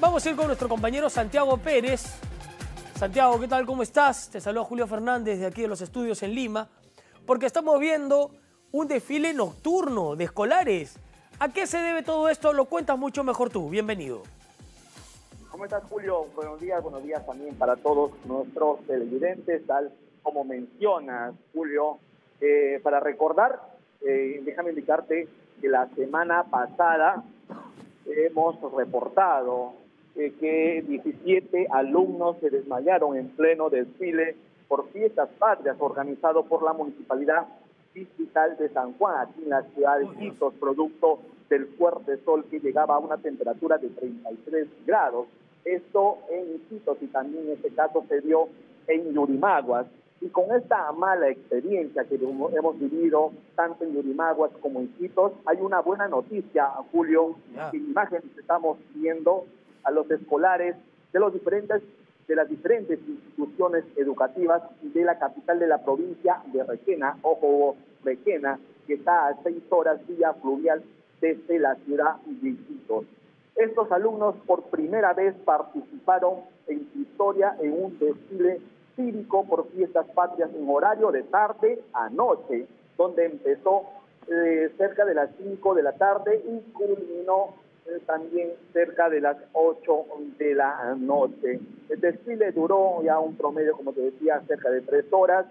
Vamos a ir con nuestro compañero Santiago Pérez. Santiago, ¿qué tal? ¿Cómo estás? Te saluda Julio Fernández de aquí de los estudios en Lima, porque estamos viendo un desfile nocturno de escolares. ¿A qué se debe todo esto? Lo cuentas mucho mejor tú. Bienvenido. ¿Cómo estás, Julio? Buenos días, buenos días también para todos nuestros televidentes, tal como mencionas, Julio. Eh, para recordar, eh, déjame indicarte que la semana pasada hemos reportado eh, que 17 alumnos se desmayaron en pleno desfile por fiestas patrias organizado por la Municipalidad Distrital de San Juan, aquí en la ciudad de Quitos, producto del fuerte sol que llegaba a una temperatura de 33 grados. Esto en Iquitos y también en este caso se dio en Yurimaguas. Y con esta mala experiencia que hemos vivido tanto en Yurimaguas como en Quitos, hay una buena noticia, Julio. En imágenes estamos viendo a los escolares de las diferentes instituciones educativas de la capital de la provincia de Requena, ojo, Requena, que está a seis horas vía fluvial desde la ciudad de Iquitos. Estos alumnos por primera vez participaron en historia en un desfile cívico por fiestas patrias en horario de tarde a noche, donde empezó eh, cerca de las 5 de la tarde y culminó también cerca de las 8 de la noche. El desfile duró ya un promedio, como te decía, cerca de tres horas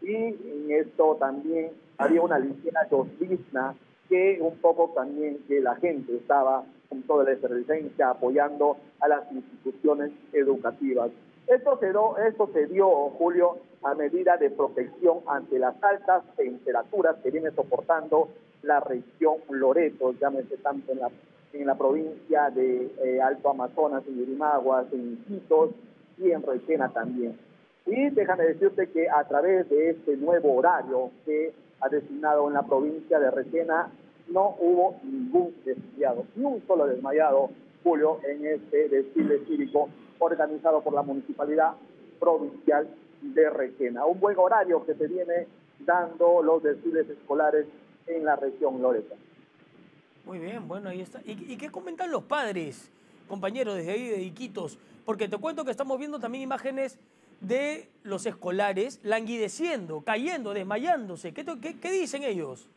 y en esto también había una ligera llovizna que un poco también que la gente estaba con toda la efervescencia apoyando a las instituciones educativas. Esto se, dio, esto se dio, Julio, a medida de protección ante las altas temperaturas que viene soportando la región Loreto, llámese tanto en la en la provincia de eh, Alto Amazonas, en Yurimaguas, en Iquitos y en Requena también. Y déjame decirte que a través de este nuevo horario que ha designado en la provincia de Requena, no hubo ningún desmayado, ni un solo desmayado, Julio, en este desfile cívico organizado por la Municipalidad Provincial de Requena. Un buen horario que se viene dando los desfiles escolares en la región Loreto. Muy bien, bueno, ahí está. ¿Y, qué comentan los padres, compañeros, desde ahí de Iquitos? Porque te cuento que estamos viendo también imágenes de los escolares languideciendo, cayendo, desmayándose. ¿Qué, qué, dicen ellos?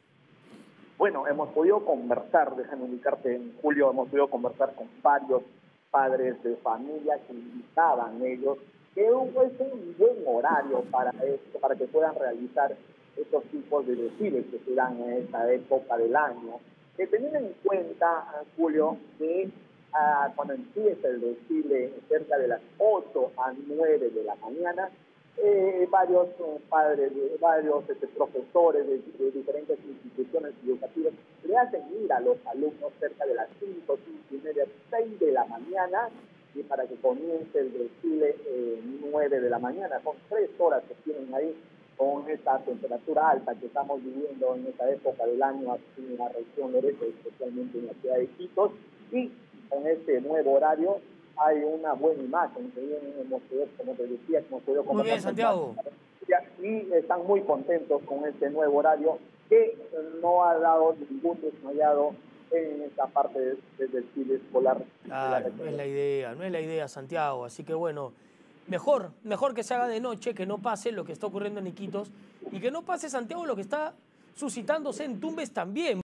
Bueno, hemos podido conversar, déjame indicarte, en julio hemos podido conversar con varios padres de familia que invitaban ellos que es un buen horario para esto, para que puedan realizar estos tipos de desfiles que se dan en esta época del año teniendo en cuenta, Julio, que ah, cuando empieza el desfile cerca de las 8 a 9 de la mañana, eh, varios eh, padres, varios este, profesores de, diferentes instituciones educativas le hacen ir a los alumnos cerca de las 5, 5 y media, 6 de la mañana y para que comience el desfile eh, 9 de la mañana. Son tres horas que tienen ahí con esta temperatura alta que estamos viviendo en esta época del año aquí en la región noreste, especialmente en la ciudad de Quitos, y con este nuevo horario hay una buena imagen que hemos podido, como te decía, hemos podido Muy bien, Santiago. Y están muy contentos con este nuevo horario que no ha dado ningún desmayado en esta parte del desfile escolar. Claro, no es la idea, no es la idea, Santiago. Así que bueno, Mejor, mejor que se haga de noche, que no pase lo que está ocurriendo en Iquitos y que no pase Santiago lo que está suscitándose en Tumbes también.